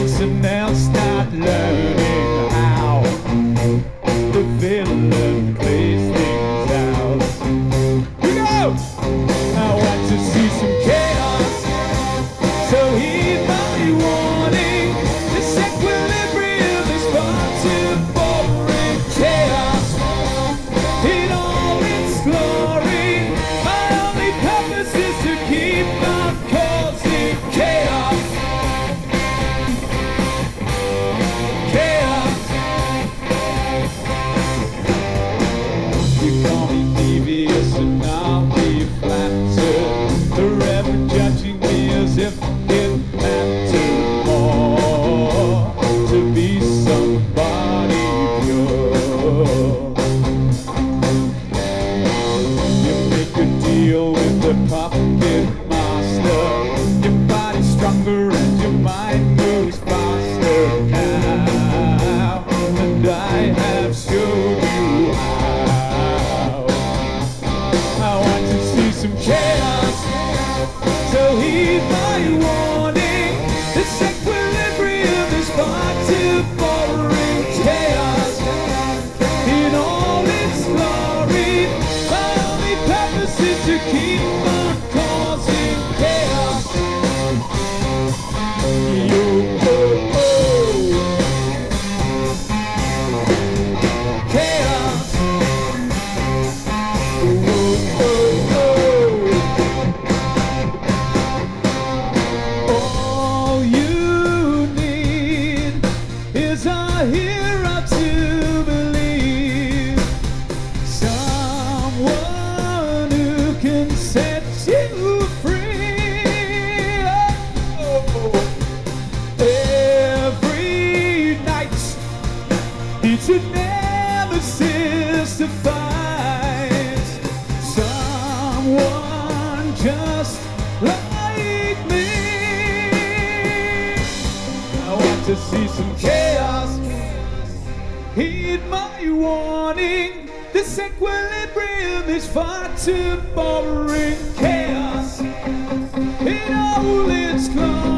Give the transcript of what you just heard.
It's a man. if it matters. It's a nemesis to fight. someone just like me. I want to see some chaos. Heed my warning. This equilibrium is far too boring. Chaos in all its glory.